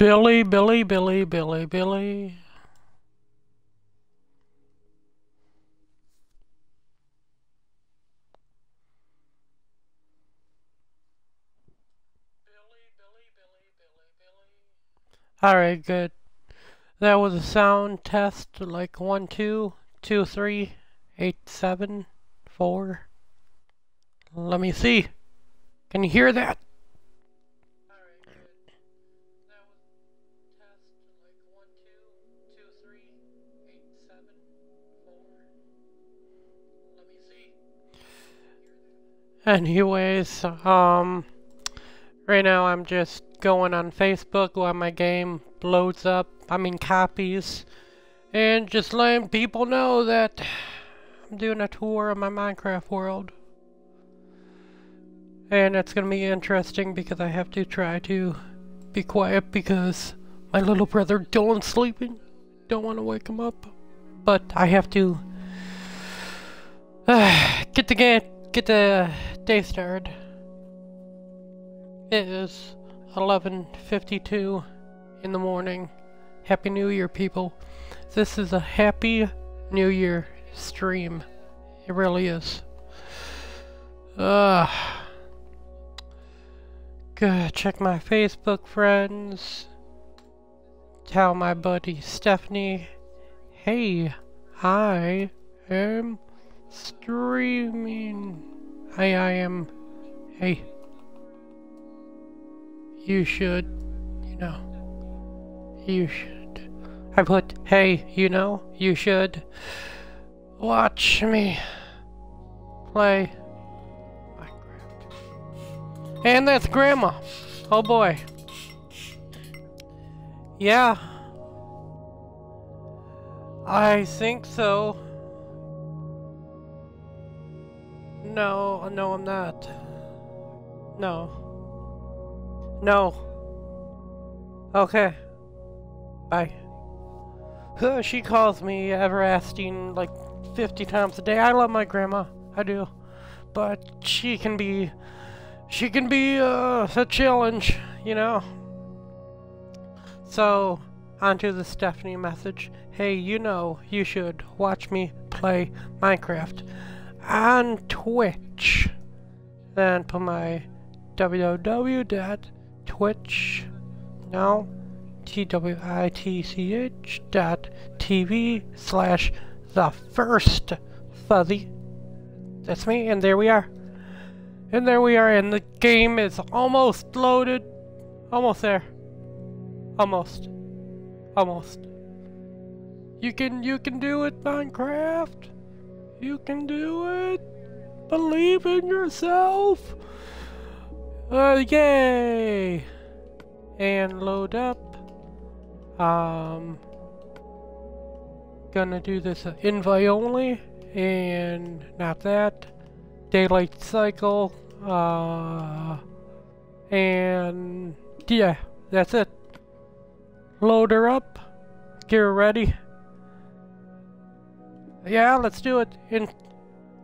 Billy, Billy, Billy, Billy, Billy. Alright, good. That was a sound test, like one, two, two, three, eight, seven, four. Let me see. Can you hear that? Anyways, um, right now I'm just going on Facebook while my game loads up, I mean copies, and just letting people know that I'm doing a tour of my Minecraft world. And it's gonna be interesting because I have to try to be quiet because my little brother Dylan's sleeping. Don't want to wake him up. But I have to uh, get the game, get the day started. It is 11.52 in the morning. Happy New Year, people. This is a Happy New Year stream. It really is. Ugh. Good. Check my Facebook friends. Tell my buddy Stephanie, hey, I am streaming. I, I am, hey, you should, you know, you should. I put, hey, you know, you should watch me play Minecraft. And that's Grandma. Oh boy. Yeah. I think so. No, no, I'm not. No. No. Okay. Bye. She calls me everlasting like 50 times a day. I love my grandma. I do. But she can be... She can be uh, a challenge, you know? So, onto the Stephanie message. Hey, you know, you should watch me play Minecraft on Twitch. Then put my www twitch now twitch dot tv slash the first fuzzy. That's me and there we are. And there we are and the game is almost loaded. Almost there. Almost. Almost. You can you can do it minecraft you can do it believe in yourself uh, yay! And load up. Um, gonna do this invite only, and not that. Daylight cycle, uh, and yeah, that's it. Load her up, get her ready. Yeah, let's do it. In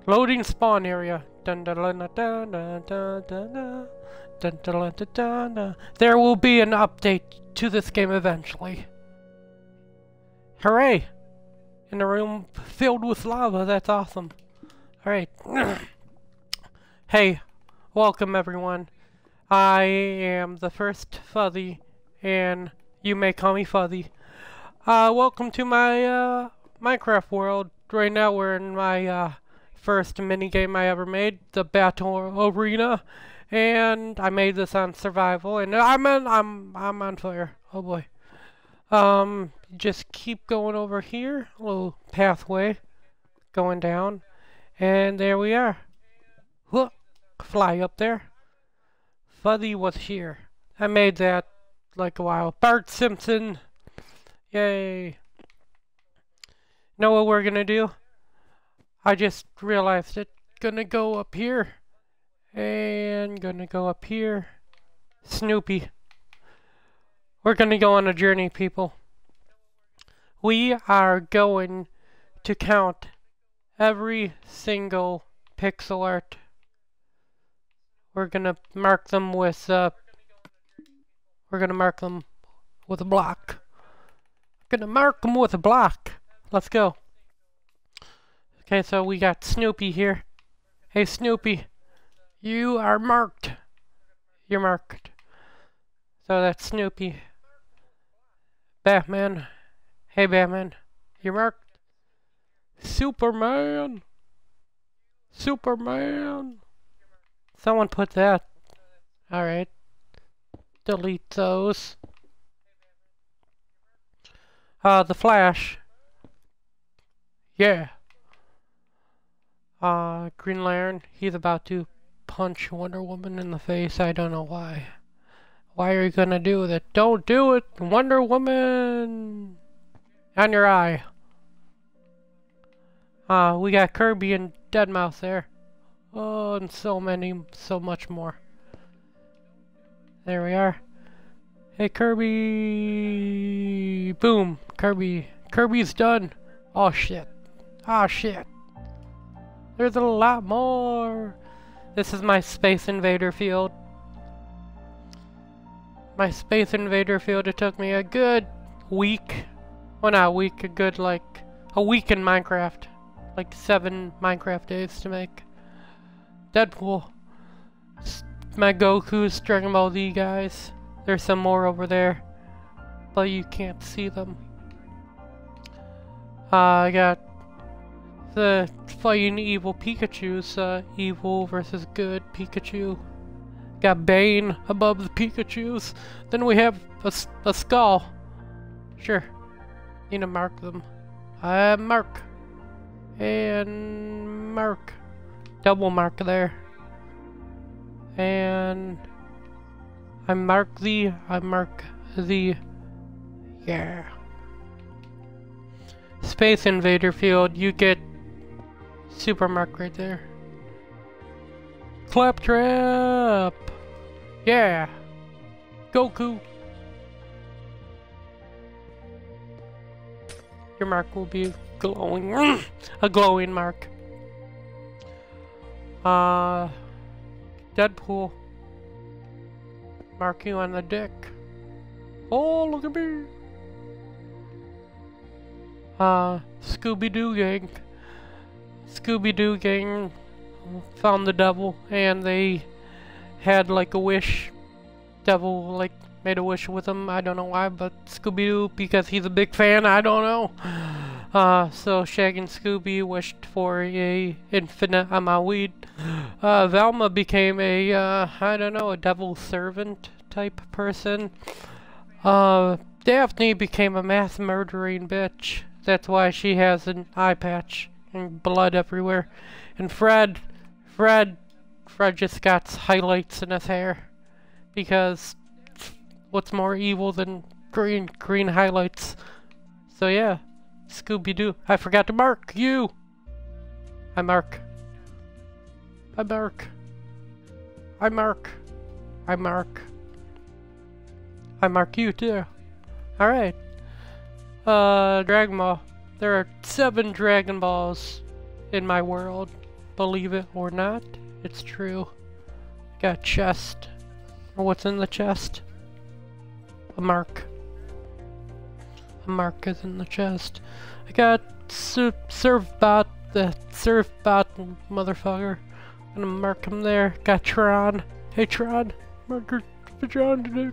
loading spawn area. There will be an update to this game eventually. Hooray! In a room filled with lava, that's awesome. Alright. hey, welcome everyone. I am the first Fuzzy, and you may call me Fuzzy. Uh, welcome to my, uh, Minecraft world. Right now we're in my, uh, first minigame I ever made, the Battle Arena and I made this on survival, and I'm on, I'm I'm on fire. Oh boy. Um, just keep going over here, little pathway, going down, and there we are. Look, fly up there. Fuzzy was here. I made that like a while. Bart Simpson. Yay. Know what we're gonna do? I just realized it. Gonna go up here. And gonna go up here. Snoopy. We're gonna go on a journey, people. We are going to count every single pixel art. We're gonna mark them with, uh, we're gonna mark them with a block. Gonna mark them with a block. Let's go. Okay, so we got Snoopy here. Hey, Snoopy. You are marked. You're marked. So that's Snoopy. Batman. Hey, Batman. You're marked. Superman. Superman. Someone put that. Alright. Delete those. Uh, the Flash. Yeah. Uh, Green Lantern, he's about to punch Wonder Woman in the face. I don't know why. Why are you gonna do that? Don't do it! Wonder Woman! On your eye. Uh, we got Kirby and Deadmau5 there. Oh, and so many, so much more. There we are. Hey, Kirby! Boom! Kirby. Kirby's done. Oh, shit. Oh, shit. There's a lot more. This is my Space Invader field. My Space Invader field, it took me a good week. Well, not a week, a good, like, a week in Minecraft. Like seven Minecraft days to make. Deadpool. My Goku's Dragon Ball Z guys. There's some more over there. But you can't see them. Uh, I got the fighting evil Pikachu's uh, evil versus good Pikachu. Got Bane above the Pikachu's. Then we have a, a skull. Sure. Need to mark them. Uh, mark. And mark. Double mark there. And I mark the, I mark the, yeah. Space Invader field, you get super mark right there. Claptrap! Yeah! Goku! Your mark will be glowing. a glowing mark. Uh, Deadpool. Mark you on the dick. Oh, look at me. Uh, Scooby-Doo gang. Scooby-Doo gang found the devil and they had like a wish. Devil like made a wish with him. I don't know why, but Scooby-Doo because he's a big fan. I don't know. Uh, so Shaggy and Scooby wished for a infinite amount of weed. Uh, Velma became a, uh, I don't know, a devil servant type person. Uh, Daphne became a mass murdering bitch. That's why she has an eye patch and blood everywhere. And Fred, Fred, Fred just got highlights in his hair. Because what's more evil than green, green highlights? So yeah. Scooby-Doo. I forgot to mark you. I mark. I mark. I mark. I mark. I mark you too. Alright. Uh, Dragon Ball. There are seven Dragon Balls in my world. Believe it or not, it's true. Got chest. What's in the chest? A mark. A mark is in the chest. I got su Servbot, the Servbot motherfucker. I'm gonna mark him there. Got Tron. Hey Tron, marker Tron.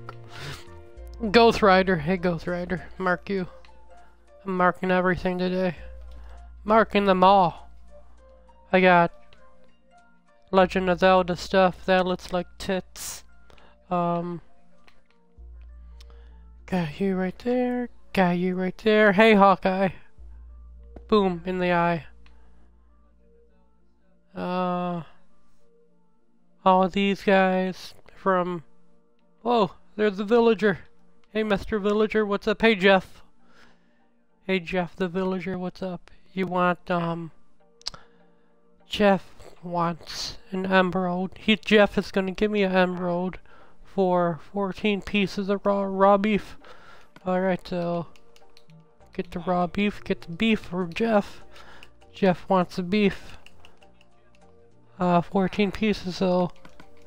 Ghost Rider. Hey Ghost Rider, mark you. I'm marking everything today. Marking them all. I got Legend of Zelda stuff that looks like tits. Um, got you right there. Got you right there. Hey, Hawkeye. Boom, in the eye. Uh, all these guys from... Oh, there's the villager. Hey, Mr. Villager, what's up? Hey, Jeff. Hey, Jeff the villager, what's up? You want, um... Jeff wants an emerald. He, Jeff is gonna give me an emerald for 14 pieces of raw, raw beef. Alright, so get the raw beef, get the beef for Jeff. Jeff wants the beef. Uh, 14 pieces, so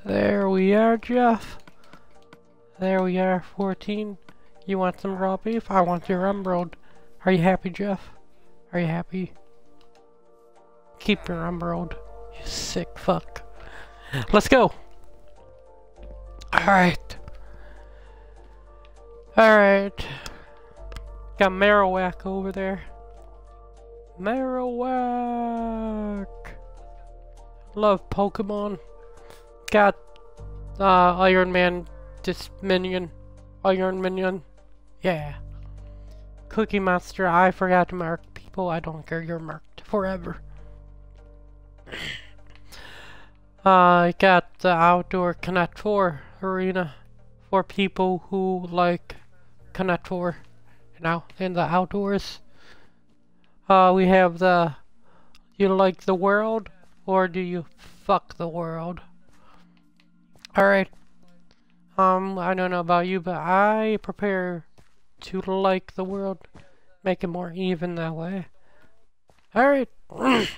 there we are, Jeff. There we are, 14. You want some raw beef? I want your emerald. Are you happy, Jeff? Are you happy? Keep your emerald. You sick fuck. Let's go. Alright. Alright. Got Marowak over there. Marowak! Love Pokemon. Got uh, Iron Man this minion. Iron Minion. Yeah. Cookie Monster, I forgot to mark people. I don't care, you're marked forever. uh, I got the outdoor Connect 4 arena for people who like Connect 4, you know, in the outdoors. Uh, we have the, you like the world, or do you fuck the world? Alright. Um, I don't know about you, but I prepare to like the world. Make it more even that way. Alright.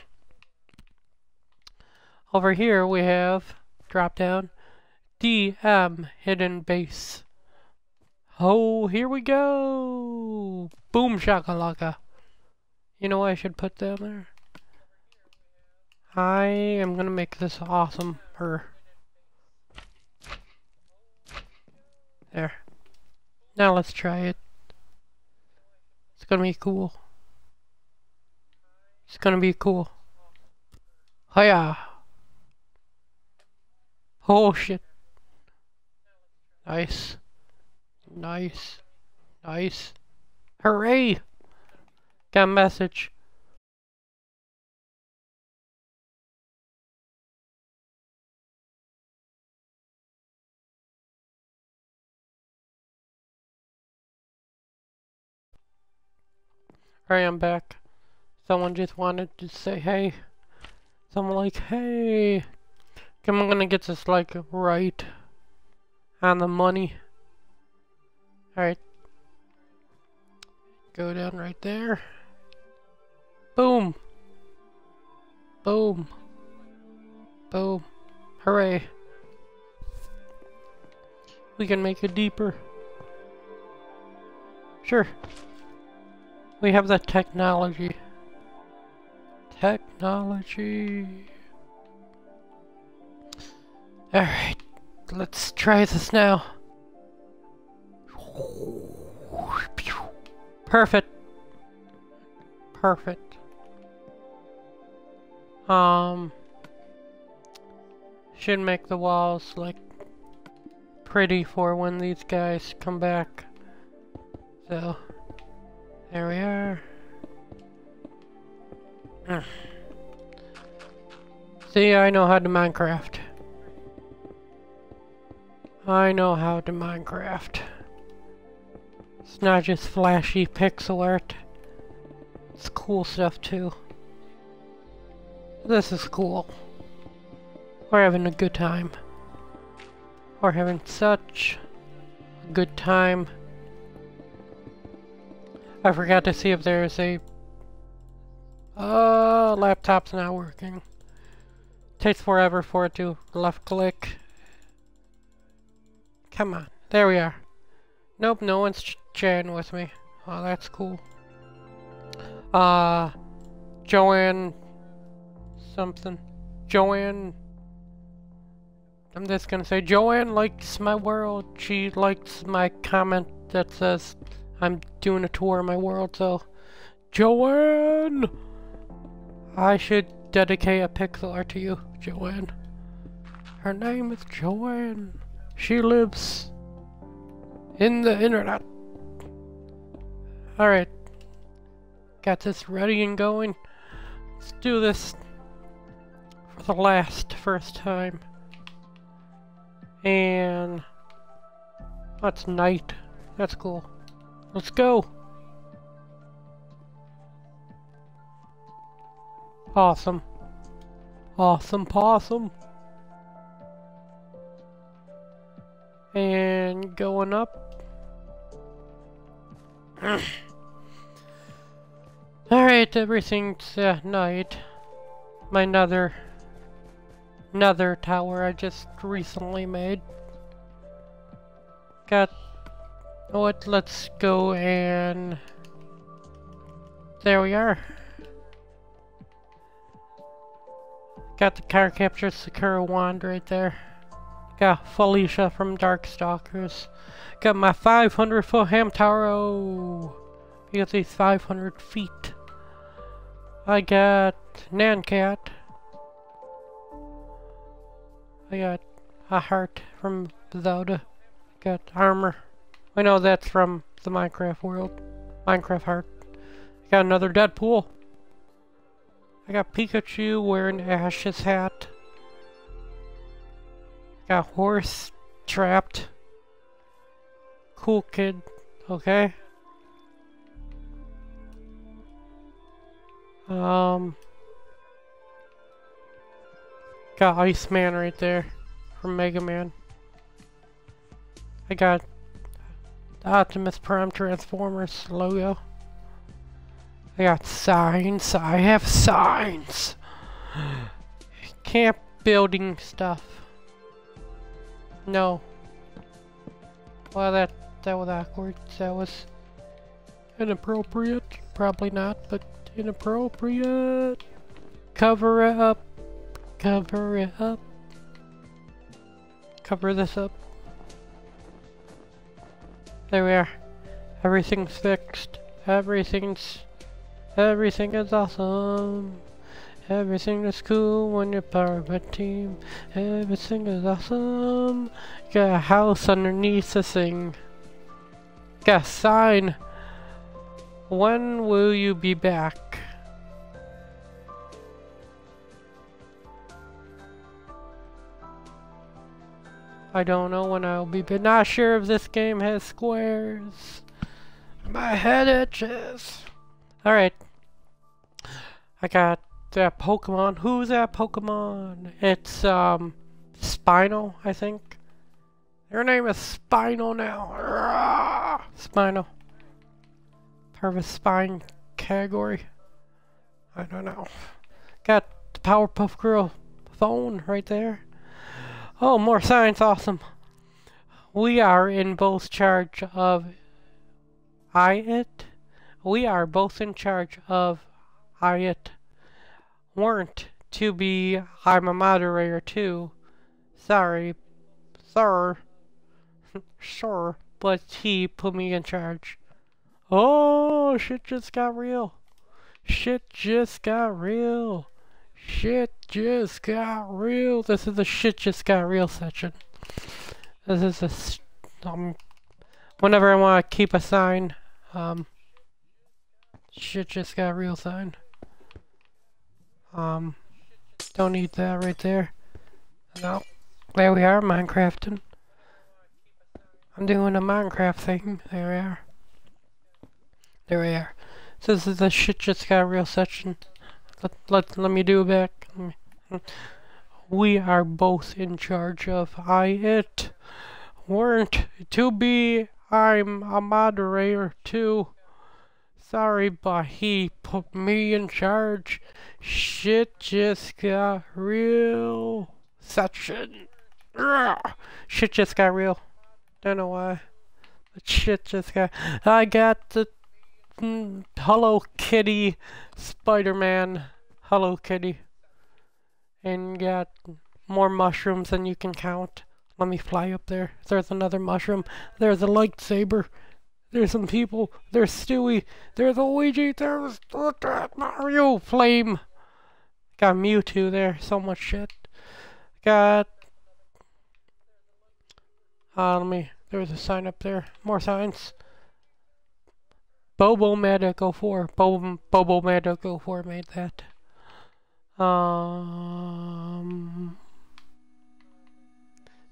Over here we have, drop down, DM hidden base. Oh, here we go! Boom shakalaka. You know I should put down there? I am gonna make this awesome. Her. There. Now let's try it. It's gonna be cool. It's gonna be cool. Oh, Hiya! Oh shit. Nice. Nice. Nice. Hooray! Got a message. Alright, I'm back. Someone just wanted to say hey. Someone like, hey. I'm gonna get this like right on the money. Alright. Go down right there. Boom. Boom. Boom. Hooray. We can make it deeper. Sure. We have the technology. Technology. Alright, let's try this now. Perfect. Perfect. Um, should make the walls like pretty for when these guys come back. So. There we are. See, I know how to Minecraft. I know how to Minecraft. It's not just flashy pixel art. It's cool stuff too. This is cool. We're having a good time. We're having such a good time. I forgot to see if there's a... Uh, laptop's not working. Takes forever for it to left click. Come on. There we are. Nope, no one's ch chatting with me. Oh, that's cool. Uh, Joanne... Something. Joanne... I'm just gonna say Joanne likes my world. She likes my comment that says I'm doing a tour of my world, so... Joanne! I should dedicate a pixel art to you, Joanne. Her name is Joanne. She lives in the internet. Alright. Got this ready and going. Let's do this for the last first time. And that's night. That's cool. Let's go. Awesome. Awesome possum. And going up. Alright, everything's at uh, night. My nether, nether tower I just recently made. Got know what? Let's go and... There we are. Got the Cardcaptor Sakura wand right there. Got Felicia from Darkstalkers. Got my 500 foot Hamtaro. Because he's 500 feet. I got Nyan Cat. I got a heart from Zelda. Got armor. I know that's from the Minecraft world. Minecraft heart. I got another Deadpool. I got Pikachu wearing Ash's hat. Got horse trapped. Cool kid, okay? Um, got Iceman right there from Mega Man. I got Optimus Prime Transformers logo. I got signs. I have signs. Camp building stuff. No. Well, that that was awkward. That was inappropriate. Probably not, but inappropriate. Cover it up. Cover it up. Cover this up. There we are. Everything's fixed. Everything's... Everything is awesome. Everything is cool when you're part of a team. Everything is awesome. Got a house underneath the thing. Got a sign. When will you be back? I don't know when I'll be, but not sure if this game has squares. My head itches. Alright. I got that Pokemon. Who's that Pokemon? It's, um, Spinal, I think. Your name is Spinal now. Spinal. Part of a spine category. I don't know. Got the Powerpuff Girl phone right there. Oh, more science, awesome. We are in both charge of it. We are both in charge of I it weren't to be I'm a moderator too. Sorry, sir. sure, but he put me in charge. Oh, shit just got real. Shit just got real. Shit just got real. This is the shit just got real section. This is a, um, whenever I want to keep a sign, um, shit just got real sign. Um, don't need that right there. No. There we are, Minecrafting. I'm doing a Minecraft thing. There we are. There we are. So this is the shit just got real section. Let, let, let me do it back. We are both in charge of I it. Weren't to be I'm a moderator too. Sorry, but he put me in charge. Shit just got real. Section. Shit just got real. Don't know why. But shit just got. I got the Hello Kitty Spider-Man. Hello Kitty. And got more mushrooms than you can count. Let me fly up there. There's another mushroom. There's a lightsaber. There's some people. There's Stewie. There's Luigi. There's Mario. Flame. Got Mewtwo there. So much shit. Got... Uh, let me... There's a sign up there. More signs. Bobo Medical 4. Bobo, Bobo Medical 4 made that. Um...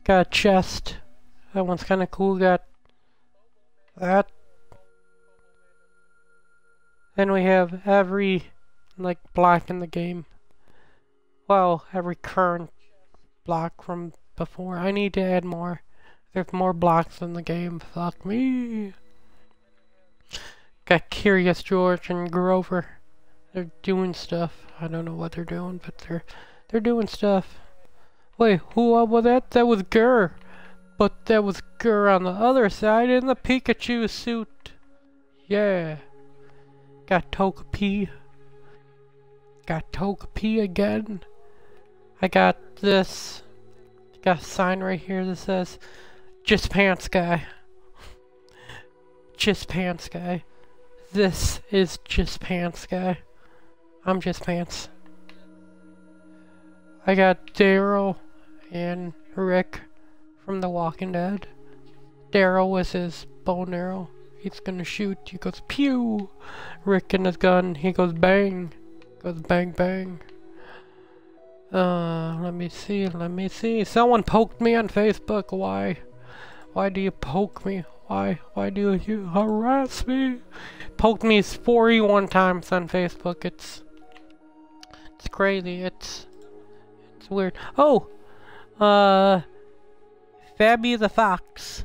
Got a chest. That one's kind of cool. Got that. Then we have every, like, block in the game. Well, every current block from before. I need to add more. There's more blocks in the game. Fuck me. Got Curious George and Grover. They're doing stuff. I don't know what they're doing, but they're they're doing stuff. Wait, who was that? That was Gurr. But that was Gur on the other side in the Pikachu suit. Yeah. Got Togepi. Got Togepi again. I got this. Got a sign right here that says, Just Pants Guy. just Pants Guy. This is Just Pants Guy. I'm Just Pants. I got Daryl and Rick from The Walking Dead. Daryl with his bow and arrow. He's gonna shoot. He goes pew. Rick and his gun. He goes bang. Goes bang bang. Uh, let me see. Let me see. Someone poked me on Facebook. Why? Why do you poke me? Why? Why do you harass me? Poked me 41 times on Facebook. It's it's crazy. It's it's weird. Oh, uh, Fabby the Fox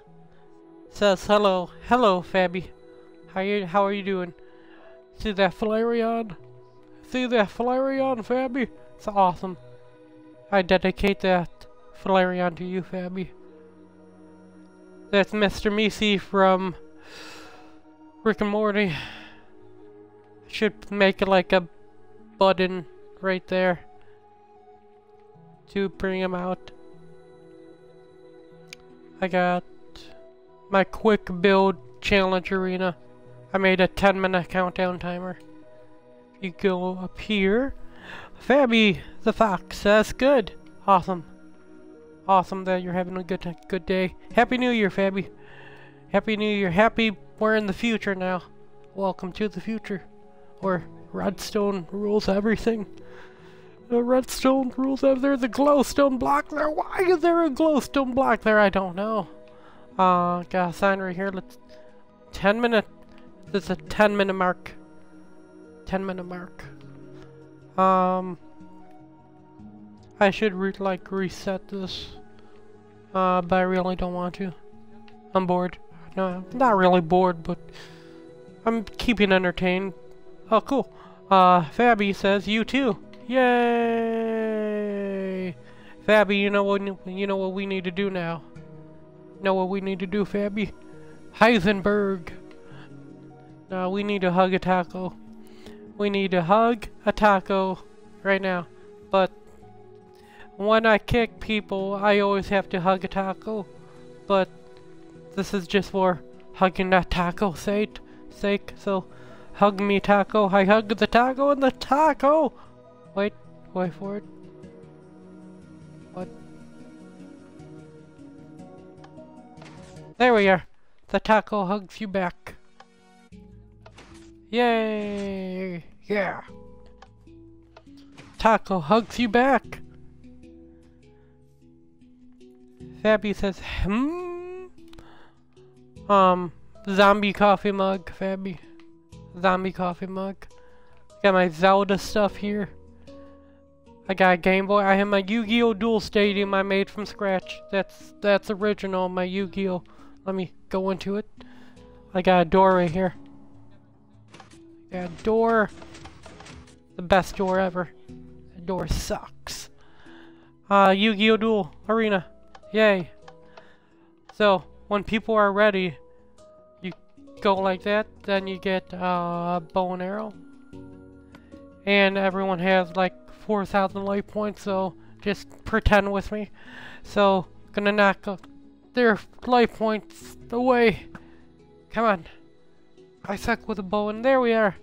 says hello. Hello, Fabby. How you? How are you doing? See that Flareon? See that Flareon, Fabby? It's awesome. I dedicate that Flareon to you, Fabby. That's Mr. Meesey from Rick and Morty. Should make it like a button right there to bring him out. I got my quick build challenge arena. I made a 10 minute countdown timer. You go up here. Fabby the Fox, that's good. Awesome. Awesome that you're having a good good day. Happy New Year, Fabby. Happy New Year. Happy we're in the future now. Welcome to the future. Where redstone rules everything. The redstone rules of there's a glowstone block there. Why is there a glowstone block there? I don't know. Uh, got a sign right here. Let's. 10 minute. This is a 10 minute mark. 10 minute mark. Um. I should re like reset this. Uh, but I really don't want to. I'm bored. No, not really bored, but I'm keeping entertained. Oh, cool. Uh, Fabby says, you too. Yay! Fabby, you know what you know what we need to do now. Know what we need to do, Fabby? Heisenberg. Now we need to hug a taco. We need to hug a taco right now. But when I kick people, I always have to hug a taco. But this is just for hugging that taco sake. Sake. So hug me taco. I hug the taco and the taco Wait, wait for it. What? There we are. The taco hugs you back. Yay! Yeah! Taco hugs you back! Fabby says, hmm? Um, zombie coffee mug, Fabby. Zombie coffee mug. Got my Zelda stuff here. I got a Game Boy. I have my Yu-Gi-Oh! Duel Stadium I made from scratch. That's that's original, my Yu-Gi-Oh! Let me go into it. I got a door right here. A door. The best door ever. The door sucks. Uh, Yu-Gi-Oh! Duel Arena. Yay. So, when people are ready, you go like that, then you get uh, bow and arrow. And everyone has like 4,000 life points, so just pretend with me. So, gonna knock their life points away. Come on. I suck with a bow, and there we are.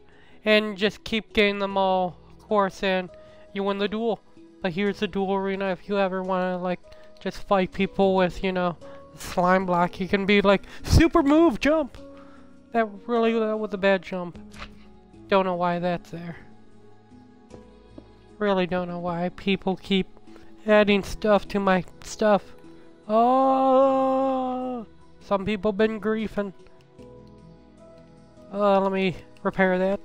And just keep getting them all, of course, and you win the duel. But here's the duel arena if you ever want to, like, just fight people with, you know, slime block. You can be like, super move, jump. That really, that was a bad jump. Don't know why that's there. Really don't know why people keep adding stuff to my stuff. Oh, some people been griefing. Uh, let me repair that.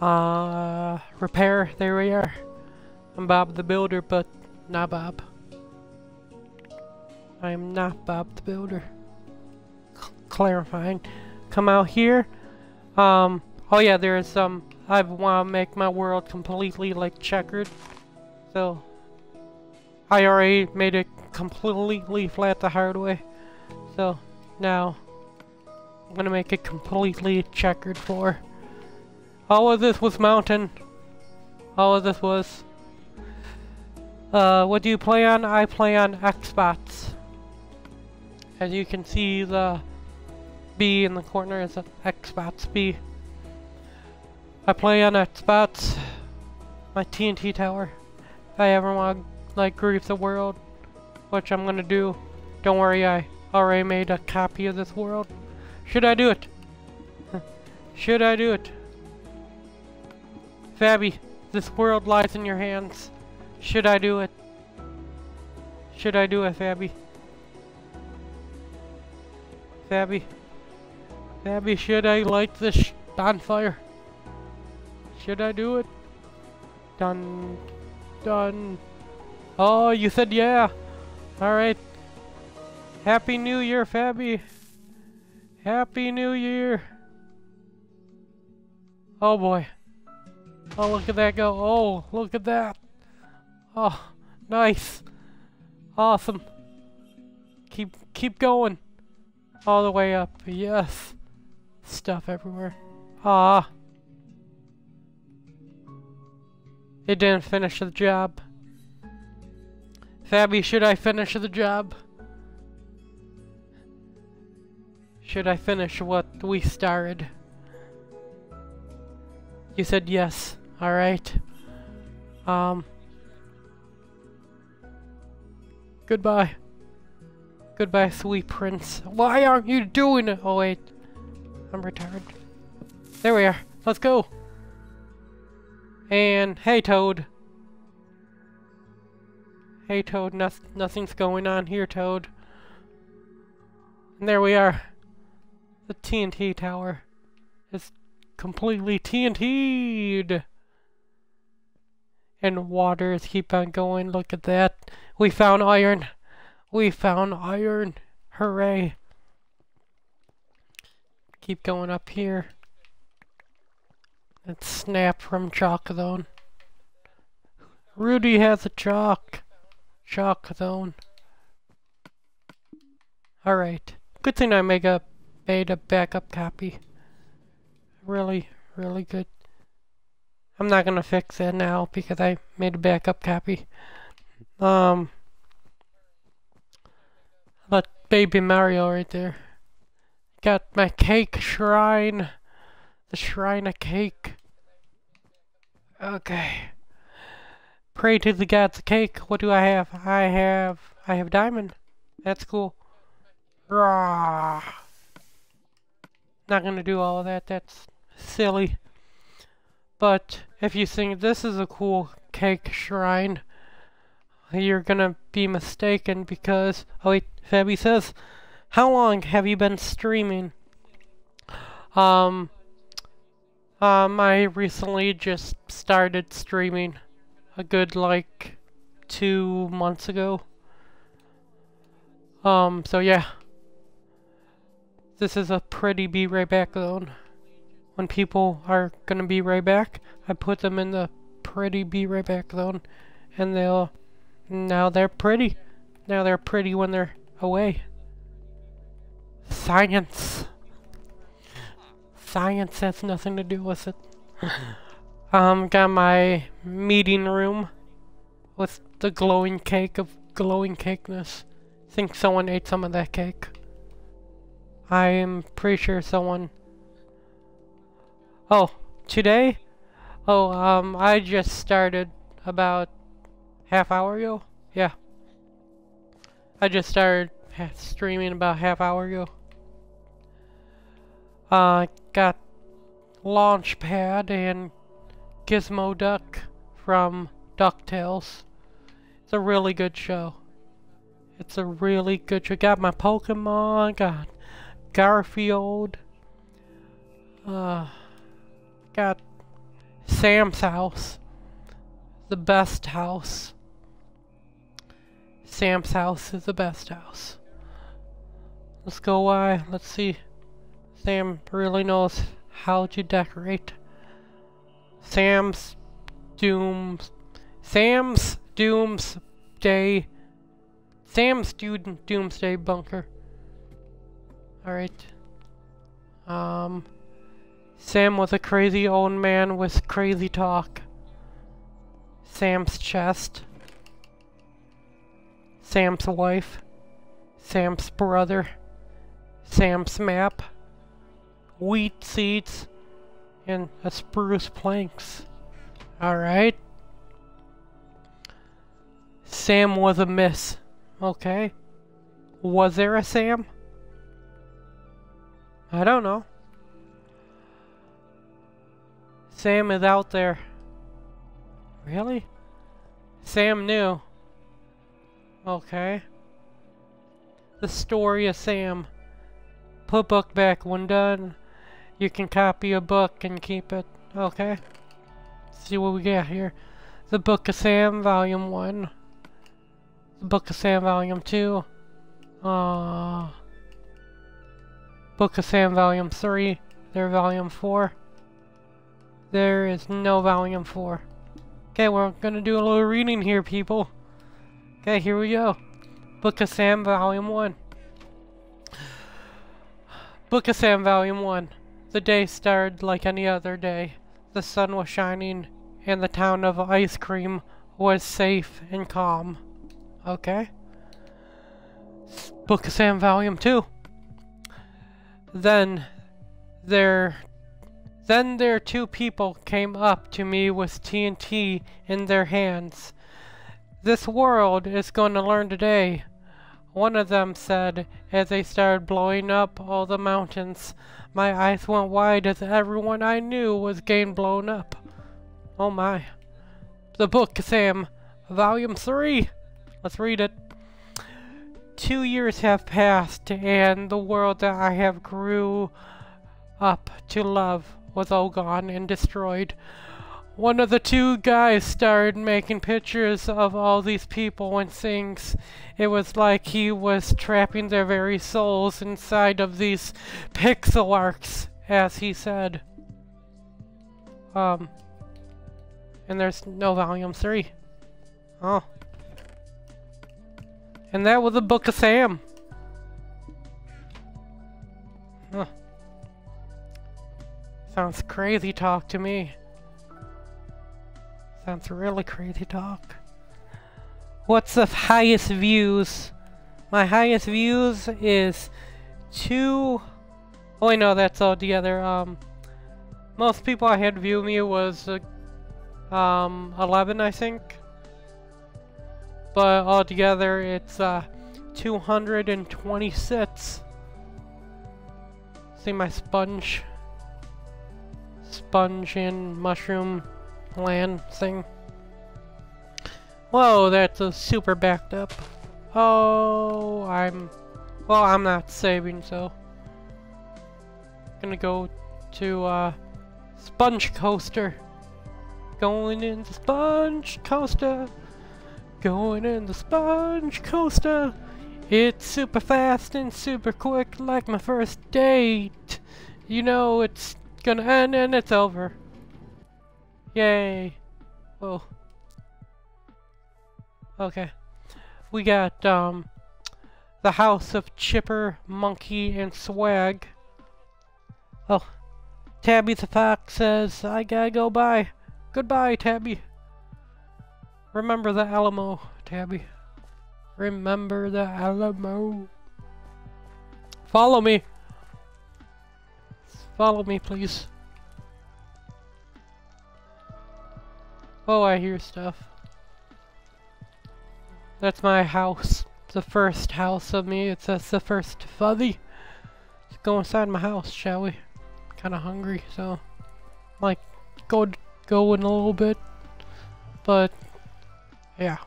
Uh, repair, there we are. I'm Bob the Builder, but not Bob. I am not Bob the Builder. C clarifying. Come out here. Um, oh yeah, there is some I want to make my world completely like checkered. So I already made it completely flat the hard way. So now I'm gonna make it completely checkered floor. All of this was mountain. All of this was. Uh, what do you play on? I play on Xbox. As you can see, the B in the corner is an Xbox B. I play on Xbox. My TNT tower. If I ever want to, like, grief the world, which I'm gonna do, don't worry, I already made a copy of this world. Should I do it? Should I do it? Fabby, this world lies in your hands. Should I do it? Should I do it, Fabby? Fabby? Fabby, should I light this bonfire? Should I do it? Done. Done. Oh, you said yeah. Alright. Happy New Year, Fabby. Happy New Year. Oh boy. Oh, look at that go. Oh, look at that. Oh, nice. Awesome. Keep keep going. All the way up. Yes. Stuff everywhere. Ah. It didn't finish the job. Fabby, should I finish the job? Should I finish what we started? You said yes. Alright. Um. Goodbye. Goodbye, sweet prince. Why aren't you doing it? Oh, wait. I'm retired. There we are. Let's go. And, hey, Toad. Hey, Toad. No nothing's going on here, Toad. And there we are. The TNT tower is completely TNT'd. And waters keep on going. Look at that. We found iron. We found iron. Hooray. Keep going up here. It's Snap from Chalk Zone. Rudy has a chalk. Chalk Zone. Alright. Good thing I make a made a backup copy. Really, really good. I'm not gonna fix that now because I made a backup copy. Um, baby Mario right there. Got my cake shrine. The shrine of cake. Okay. Pray to the gods of cake. What do I have? I have I have diamond. That's cool. Rah. Not gonna do all of that. That's silly. But if you think this is a cool cake shrine, you're gonna be mistaken because, oh wait, Fabby says, how long have you been streaming? Um, um, I recently just started streaming a good like two months ago. Um, so yeah. This is a pretty be right back zone when people are gonna be right back, I put them in the pretty be right back zone, and they'll now they're pretty. Now they're pretty when they're away. Science. Science has nothing to do with it. um, got my meeting room with the glowing cake of glowing cakeness. Think someone ate some of that cake. I am pretty sure someone Oh, today? Oh, um, I just started about half hour ago. Yeah. I just started streaming about half hour ago. Uh, got Launchpad and Gizmo Duck from DuckTales. It's a really good show. It's a really good show. Got my Pokemon, got Garfield. Uh got Sam's house. The best house. Sam's house is the best house. Let's go why. Let's see. Sam really knows how to decorate. Sam's Dooms. Sam's Dooms Day. Sam's doom doomsday bunker. Alright. Um, Sam was a crazy old man with crazy talk. Sam's chest. Sam's wife. Sam's brother. Sam's map. Wheat seeds. And a spruce planks. Alright. Sam was a miss. Okay. Was there a Sam? I don't know. Sam is out there. Really? Sam knew. Okay. The story of Sam. Put book back when done. You can copy a book and keep it. Okay. see what we got here. The Book of Sam, Volume 1. The Book of Sam, Volume 2. Uh, Book of Sam Volume 3, there Volume 4. There is no Volume 4. Okay, we're gonna do a little reading here, people. Okay, here we go. Book of Sam Volume 1. Book of Sam Volume 1. The day started like any other day. The sun was shining, and the town of Ice Cream was safe and calm. Okay. Book of Sam Volume 2. Then there then their two people came up to me with TNT in their hands. This world is going to learn today, one of them said as they started blowing up all the mountains. My eyes went wide as everyone I knew was getting blown up. Oh my. The book, Sam. Volume 3. Let's read it. Two years have passed, and the world that I have grew up to love was all gone and destroyed. One of the two guys started making pictures of all these people and things. It was like he was trapping their very souls inside of these pixel arcs, as he said. Um, and there's no volume 3. Oh. And that was the Book of Sam. Huh. Sounds crazy talk to me. Sounds really crazy talk. What's the highest views? My highest views is two... Oh, I know that's all together. Um, most people I had view me was uh, um, 11, I think but altogether it's uh, 226. See my sponge, sponge and mushroom land thing. Whoa, that's a super backed up. Oh, I'm, well, I'm not saving, so. Gonna go to, uh, Sponge Coaster. Going in the Sponge Coaster. Going in the sponge coaster. It's super fast and super quick like my first date. You know it's gonna end and it's over. Yay. Oh. Okay. We got, um, the house of Chipper, Monkey, and Swag. Oh. Tabby the Fox says, I gotta go by. Goodbye, Tabby. Remember the Alamo, Tabby. Remember the Alamo. Follow me. Follow me, please. Oh, I hear stuff. That's my house. The first house of me. It's that's the first fuzzy. Let's go inside my house, shall we? Kinda hungry, so might go go in a little bit. But yeah.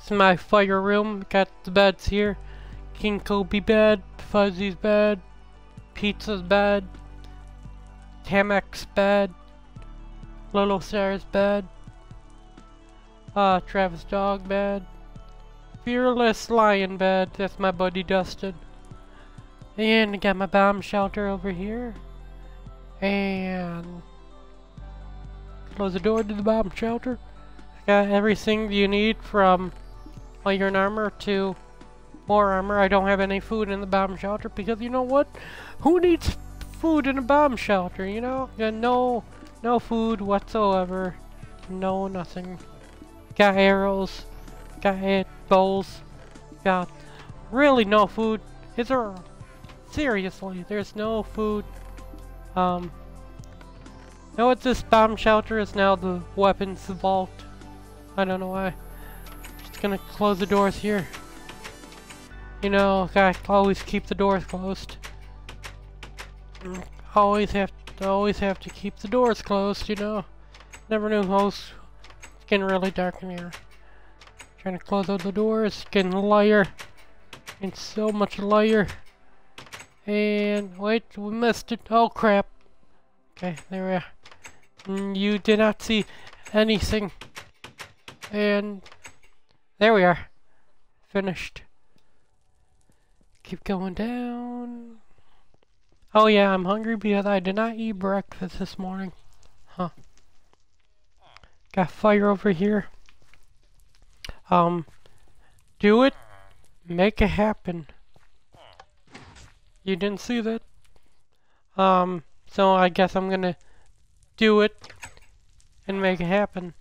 it's my fire room. Got the beds here. King Kobe bed. Fuzzy's bed. Pizza's bed. Tamek's bed. Little Sarah's bed. Uh, Travis dog bed. Fearless lion bed. That's my buddy Dustin. And I got my bomb shelter over here. And close the door to the bomb shelter got everything you need from iron armor to more armor. I don't have any food in the bomb shelter because you know what? Who needs food in a bomb shelter, you know? Got no, no food whatsoever. No, nothing. Got arrows. Got bowls. Got really no food. Is there... Seriously, there's no food. Um... Know what this bomb shelter is now the weapons vault. I don't know why. Just gonna close the doors here. You know, I always keep the doors closed. Always have to, always have to keep the doors closed, you know. Never knew how it's getting really dark in here. Trying to close all the doors, getting lighter. Getting so much lighter. And wait, we missed it. Oh crap. Okay, there we are. Mm, you did not see anything. And there we are. Finished. Keep going down. Oh yeah, I'm hungry because I did not eat breakfast this morning. Huh. Got fire over here. Um, do it. Make it happen. You didn't see that? Um, so I guess I'm gonna do it and make it happen.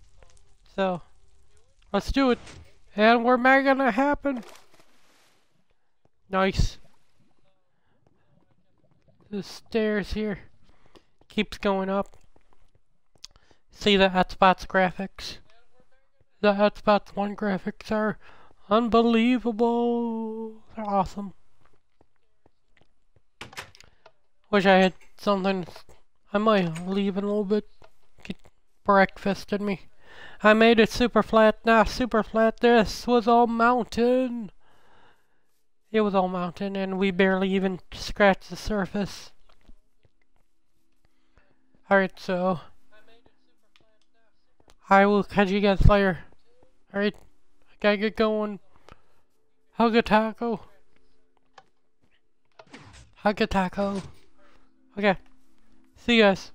So, let's do it. And we're making it happen. Nice. The stairs here keeps going up. See the Hotspots graphics? The Hotspots 1 graphics are unbelievable. They're awesome. Wish I had something I might leave in a little bit. Get breakfast in me. I made it super flat. Nah, super flat. This was all mountain. It was all mountain, and we barely even scratched the surface. Alright, so... I will catch you guys later. Alright, I gotta get going. Hug a taco. Hug a taco. Okay. See you guys.